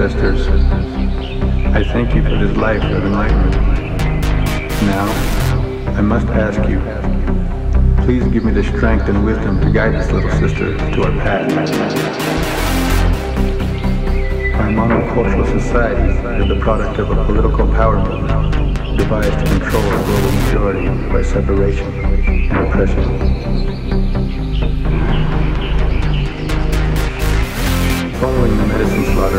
ancestors. I thank you for this life of enlightenment. Now, I must ask you, please give me the strength and wisdom to guide this little sister to our path. Our monocultural society is the product of a political power movement devised to control a global majority by separation and oppression. Following the medicine slaughter,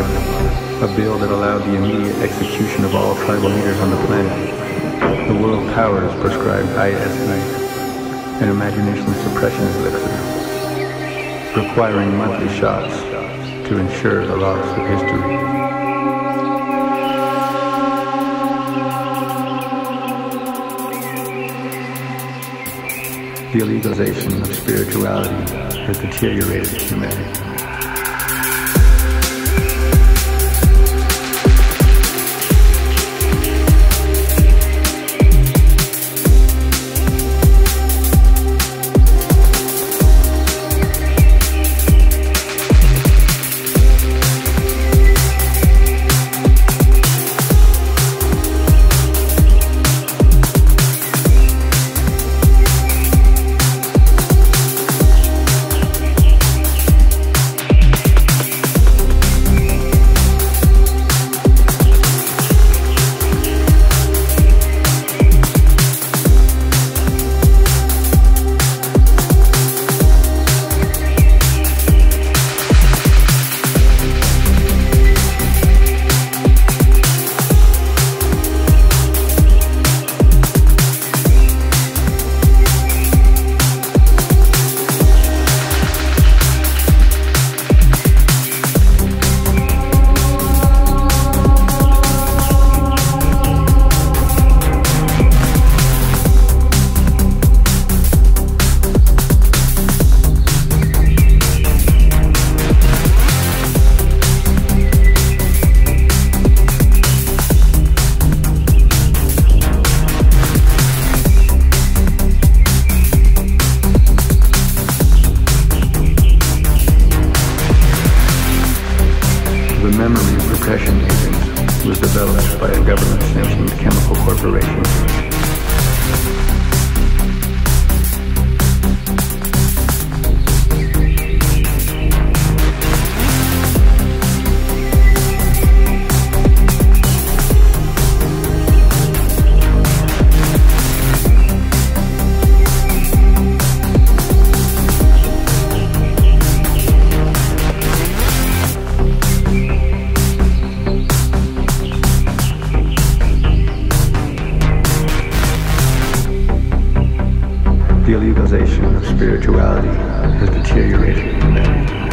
a bill that allowed the immediate execution of all tribal leaders on the planet, the world powers prescribed ISE, an imagination suppression elixir, requiring monthly shots to ensure the loss of history. The illegalization of spirituality has deteriorated humanity. The illegalization of spirituality has deteriorated humanity.